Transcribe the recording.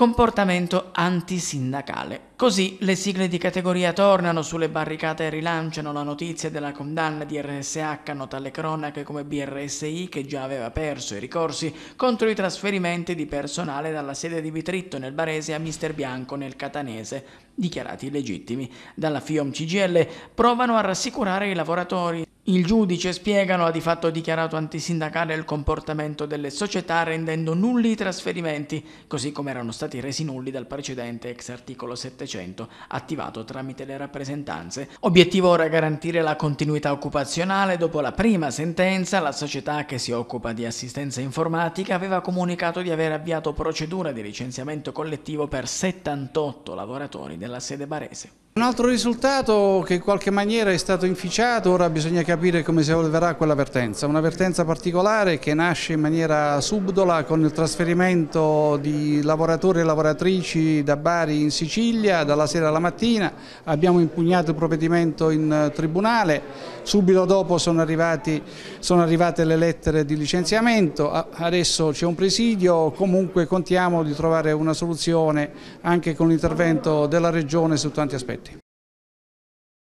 Comportamento antisindacale. Così le sigle di categoria tornano sulle barricate e rilanciano la notizia della condanna di RSH, nota alle cronache come BRSI che già aveva perso i ricorsi contro i trasferimenti di personale dalla sede di Vitritto nel Barese a Mister Bianco nel Catanese, dichiarati illegittimi. Dalla FIOM CGL provano a rassicurare i lavoratori il giudice, spiegano, ha di fatto dichiarato antisindacale il comportamento delle società rendendo nulli i trasferimenti, così come erano stati resi nulli dal precedente ex articolo 700, attivato tramite le rappresentanze. Obiettivo ora garantire la continuità occupazionale. Dopo la prima sentenza, la società che si occupa di assistenza informatica aveva comunicato di aver avviato procedura di licenziamento collettivo per 78 lavoratori della sede barese. Un altro risultato che in qualche maniera è stato inficiato, ora bisogna capire come si evolverà quell'avvertenza, un'avvertenza particolare che nasce in maniera subdola con il trasferimento di lavoratori e lavoratrici da Bari in Sicilia dalla sera alla mattina, abbiamo impugnato il provvedimento in tribunale, subito dopo sono, arrivati, sono arrivate le lettere di licenziamento, adesso c'è un presidio, comunque contiamo di trovare una soluzione anche con l'intervento della Regione su tanti aspetti.